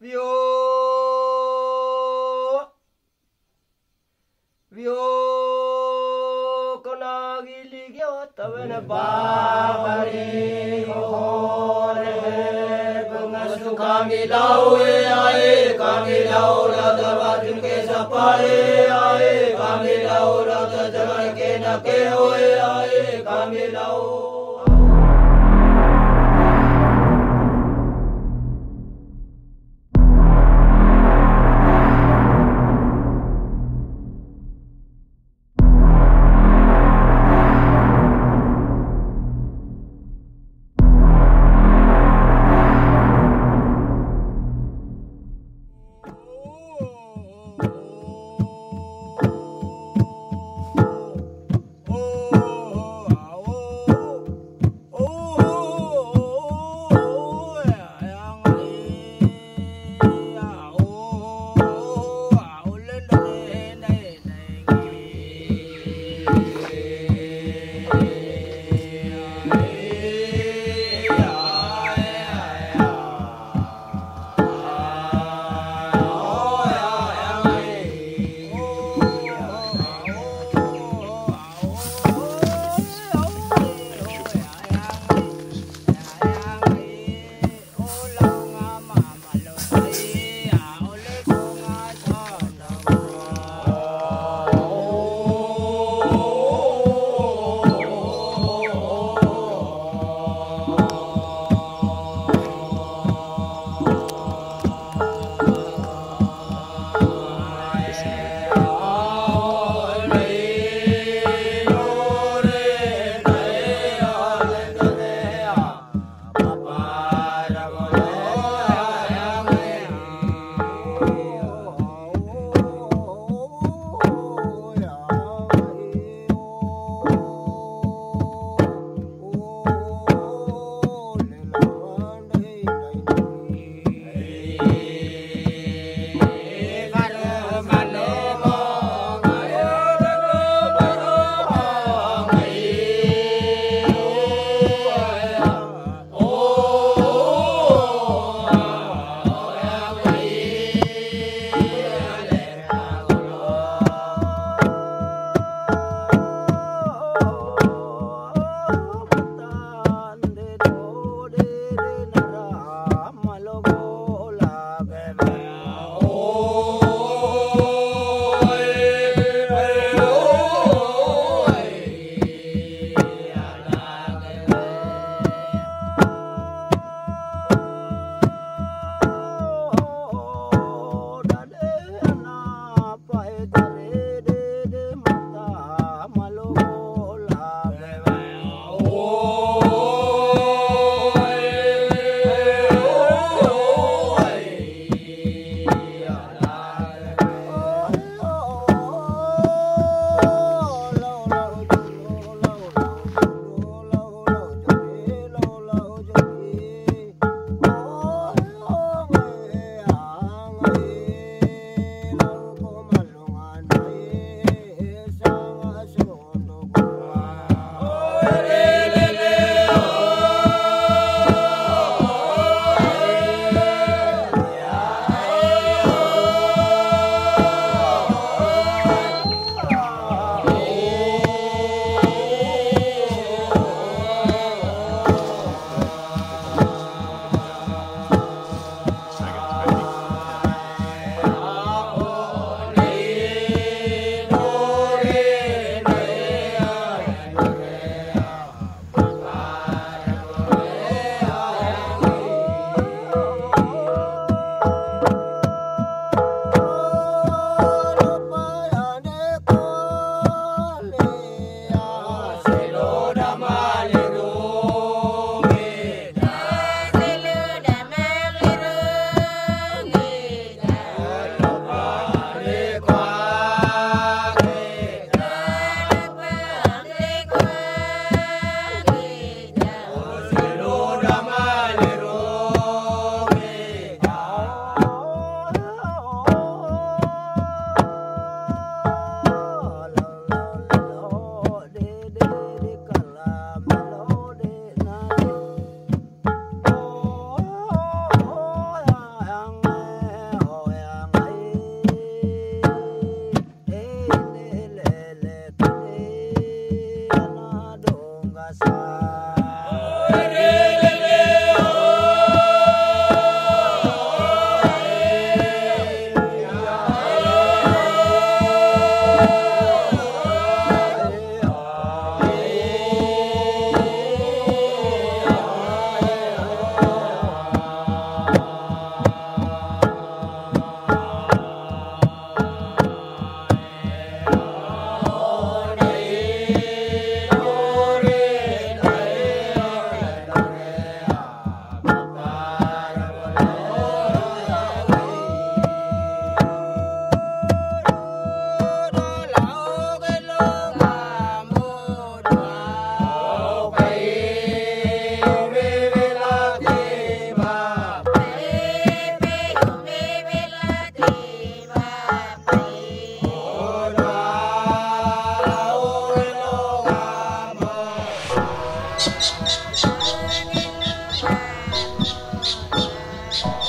Vio Vio Konagili Gyata Vena Babari Hore Bungasu Kami Laue Ae Kami Laura Davatin Ke Sapare Ae Kami Laura Dajaman Ke Nake Hoe Ae Kami Laura Thanks.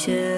się